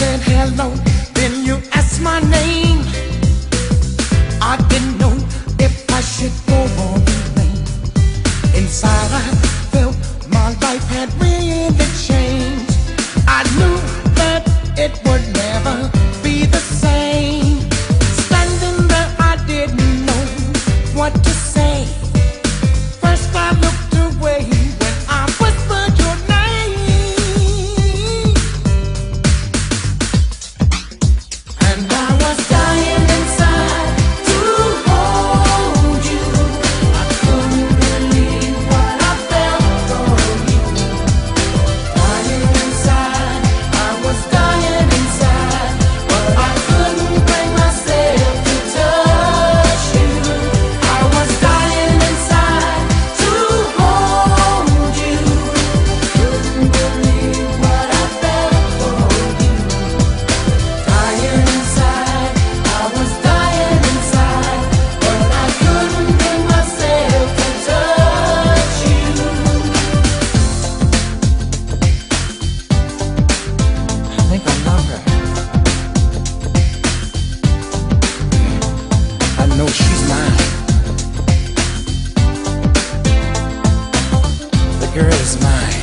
said hello, then you asked my name. I didn't know she's mine. The girl is mine.